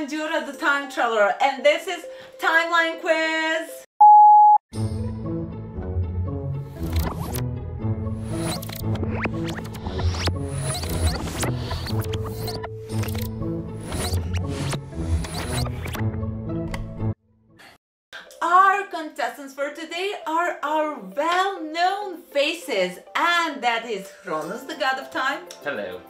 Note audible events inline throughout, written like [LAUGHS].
I'm Đura the Time Traveler, and this is Timeline Quiz. Our contestants for today are our well-known faces, and that is Kronos, the god of time, Hello.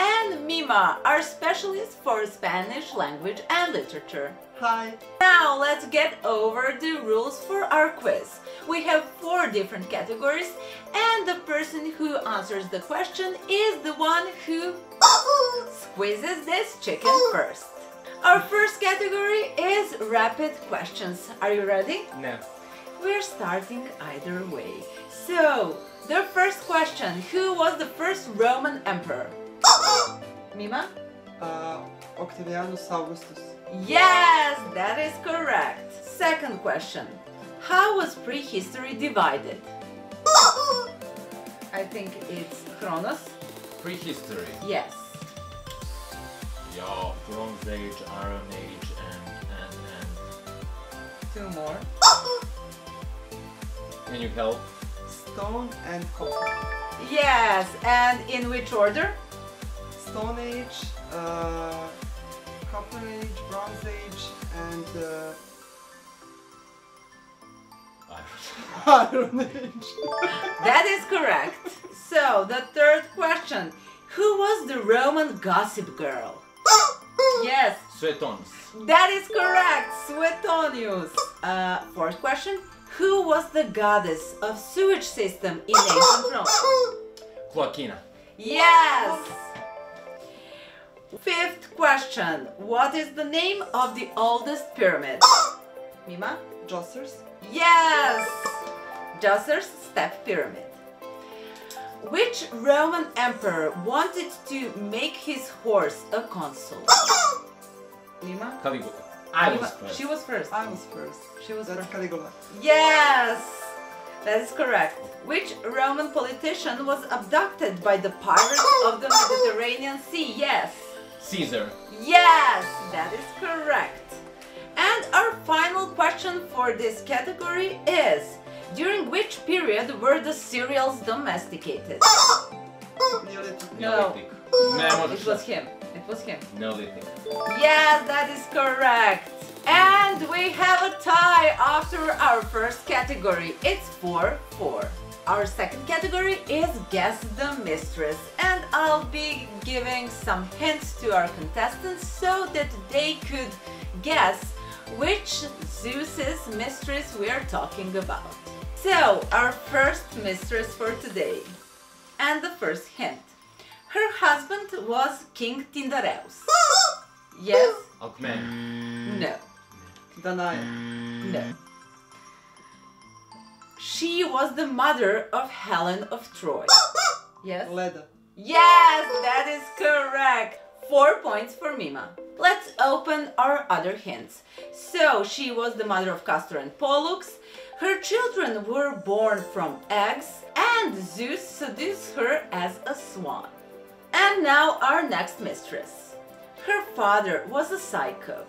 And Mima, our specialist for Spanish language and literature. Hi. Now let's get over the rules for our quiz. We have four different categories, and the person who answers the question is the one who squeezes this chicken first. Our first category is rapid questions. Are you ready? No. We're starting either way. So, the first question Who was the first Roman emperor? Mima? Uh, Octavianus Augustus. Yes, that is correct. Second question How was prehistory divided? I think it's Kronos. Prehistory. Yes. Yeah, Bronze Age, Iron Age, and and and. Two more. Can you help? Stone and copper. Yes, and in which order? Stone Age, uh, Copper Age, Bronze Age, and uh, Iron. [LAUGHS] Iron Age. [LAUGHS] That is correct. So, the third question Who was the Roman gossip girl? [GASPS] Yes, Suetonius. that is correct. Suetonius. Uh, fourth question Who was the goddess of sewage system in ancient Rome? Cloacina. Yes! Fifth question. What is the name of the oldest pyramid? Mima? Djoser's. Yes! Djoser's Step Pyramid. Which Roman emperor wanted to make his horse a consul? Mima? Caligula. I Mima- was first. She was first. I was first. She was That's first. Caligula. Yes! That is correct. Which Roman politician was abducted by the pirates of the Mediterranean Sea? Yes. Caesar. Yes, that is correct. And our final question for this category is During which period were the cereals domesticated? Neolithic. [COUGHS] No. Neolithic. It was him. It was him. Neolithic. Yes, that is correct. And we have a tie after our first category. It's 4 4. Our second category is Guess the Mistress, and I'll be giving some hints to our contestants so that they could guess which Zeus's mistress we are talking about. So, our first mistress for today, and the first hint. Her husband was King Tyndareus. [LAUGHS] Yes? Alcmene. No. Danae. No. She was the mother of Helen of Troy. [LAUGHS] Yes? Leda. Yes, that is correct. Four points for Mima. Let's open our other hints. So, she was the mother of Castor and Pollux. Her children were born from eggs, and Zeus seduced her as a swan. And now, our next mistress. Her father was a psycho.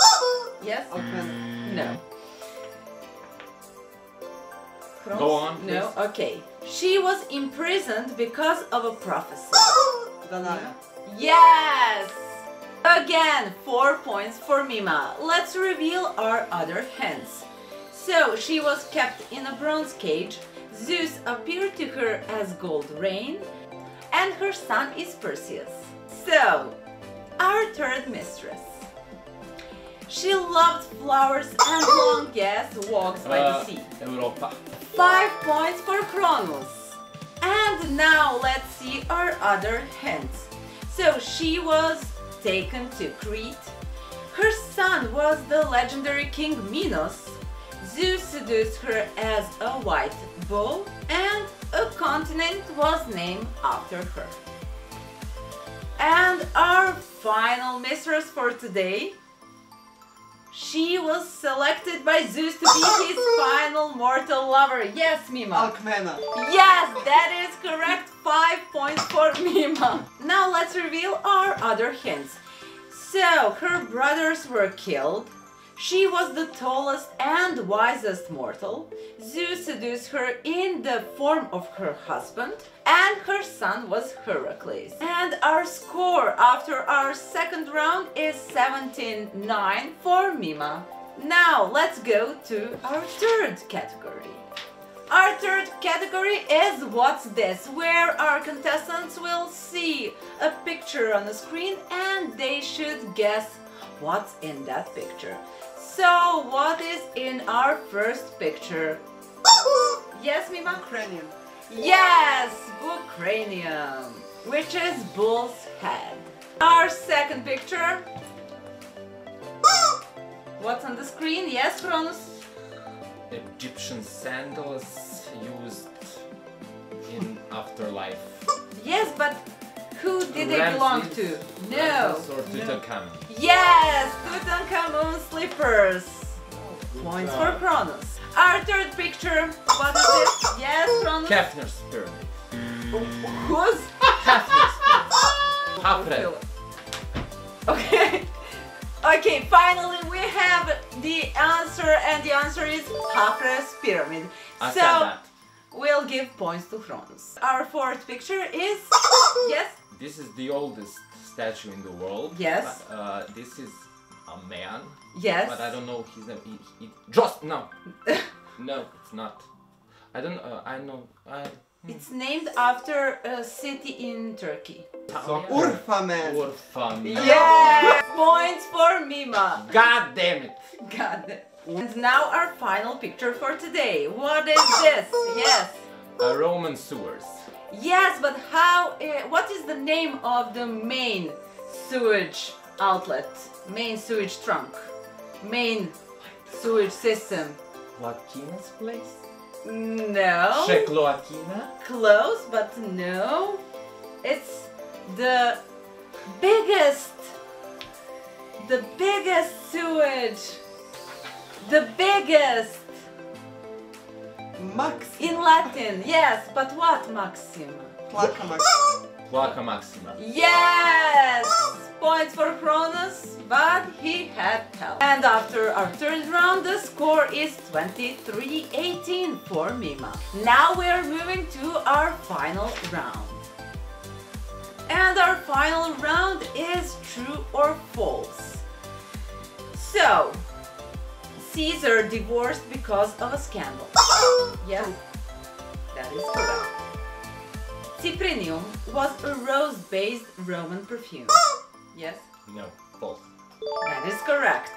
[LAUGHS] Yes? Okay. No. Go on, No, please. okay. She was imprisoned because of a prophecy. [GASPS] Danae. Yes! Again, four points for Mima. Let's reveal our other hints. So, she was kept in a bronze cage. Zeus appeared to her as Gold Rain, and her son is Perseus. So, our third mistress. She loved flowers and [COUGHS] long, yes, walks by the Uh, sea. Europa. Five points for Kronos. And now let's see our other hints. So she was taken to Crete. Her son was the legendary King Minos. Zeus seduced her as a white bull, and a continent was named after her. And our final mistress for today. She was selected by Zeus to be his [LAUGHS] final mortal lover. Yes, Mima. Alcmena. Yes, that is correct. Five points for [LAUGHS] Mima. Now let's reveal our other hints. So, her brothers were killed. She was the tallest and wisest mortal. Zeus seduced her in the form of her husband, and her son was Heracles. And our score after our second round is 17 9 for Mima. Now, let's go to our third category. Our third category is What's This? where our contestants will see a picture on the screen and they should guess what's in that picture. So, what is in our first picture? Yes, Mima? Bucranium. Yes, Bucranium, which is bull's head. Our second picture. What's on the screen? Yes, Kronos? Egyptian sandals used in afterlife. Yes, but who did they belong to? No. Tutankhamun? Yes, Tutankhamun slippers. Oh, points for Kronos. Our third picture. What is it? Yes, Kronos. Kefner's pyramid. Who's? Kefner's [LAUGHS] pyramid. Okay. Okay, finally we have the answer, and the answer is Khafre's pyramid. I so we'll give points to Kronos. Our fourth picture is yes, This is the oldest statue in the world. Yes. But, uh, this is a man. yes. But I don't know his name. He, he, just no. [LAUGHS] no, it's not. I don't. Uh, I know. I. It's named after a city in Turkey. Urfa. Urfa man. Urfa. Yes! Points for Mima. God damn it! Got it. And now our final picture for today. What is this? Yes. A Roman sewers. Yes, but how? Uh, what is the name of the main sewage outlet? Main sewage trunk? Main sewage system? Cloacina's place. No. Czechloakina. Close, but no. It's the biggest, the biggest sewage. The biggest Max. in Latin. Yes, but what, Maxim? Plaka Max. Cloaca Maxima. Yes! Points for Kronos, but he had help. And after our third round, the score is 23-18 for Mima. Now we are moving to our final round. And our final round is true or false. So, Caesar divorced because of a scandal. Yes, that is correct. Cyprinium was a rose-based Roman perfume. Yes, No, false. that is correct.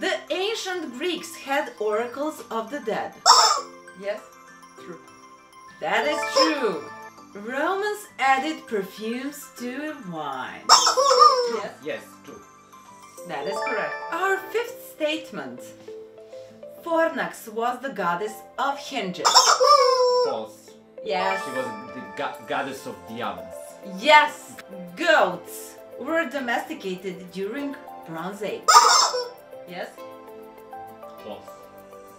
The ancient Greeks had oracles of the dead. Yes, True. that is true. Romans added perfumes to wine. Yes, Yes, true. that is correct. Our fifth statement. Fornax was the goddess of hinges. False. Yes. She was the go- goddess of the ovens. Yes, goats were domesticated during Bronze Age. Yes, False.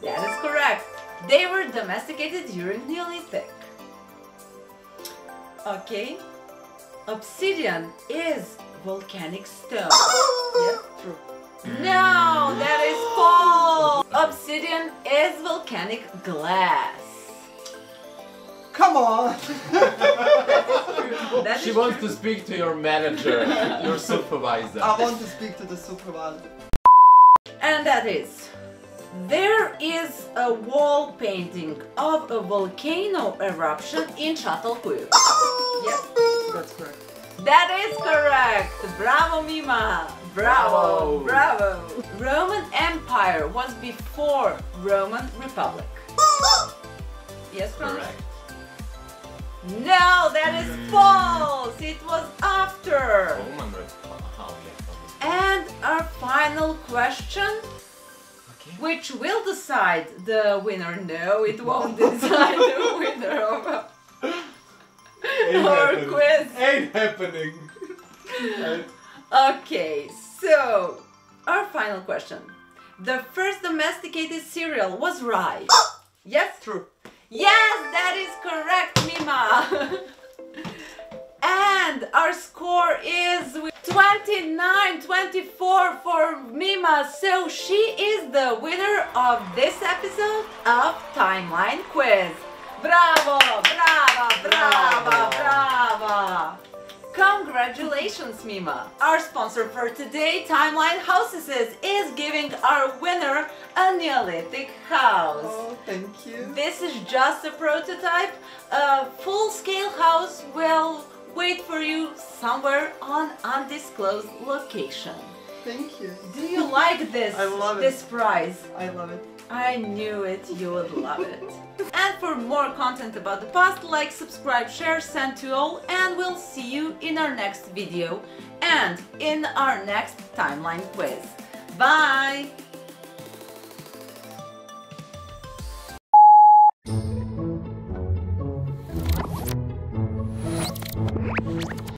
that is correct. They were domesticated during Neolithic. Okay, obsidian is volcanic stone. Yes, True. no, that is. Obsidian is volcanic glass. Come on. [LAUGHS] That She wants true. to speak to your manager, your supervisor. I want to speak to the supervisor. And that is there is a wall painting of a volcano eruption in Çatalhöyük. Yes, That's correct. that is correct. Bravo, Mima. Bravo, bravo. Roman Empire was before Roman Republic. Yes? Correct. No, that is hmm. false. It was after. Roman Republic. Okay. And our final question. Okay. which will decide the winner. No, it won't [LAUGHS] decide the winner of our [LAUGHS] quiz. Ain't happening. [LAUGHS] Okay, so our final question. The first domesticated cereal was rye. [GASPS] Yes? True. Yes, that is correct, Mima. [LAUGHS] And our score is 29 24 for Mima. So she is the winner of this episode of Timeline Quiz. Bravo, brava, brava, brava. Congratulations, Mima! Our sponsor for today, Timeline Houses, is giving our winner a Neolithic house. Oh, thank you. This is just a prototype. A full-scale house will wait for you somewhere on undisclosed location. Thank you. Do you like [LAUGHS] this? I love it. This prize. I love it. I knew it, you would love it. and for more content about the past, like, subscribe, share, send to all, and we'll see you in our next video and in our next timeline quiz. Bye!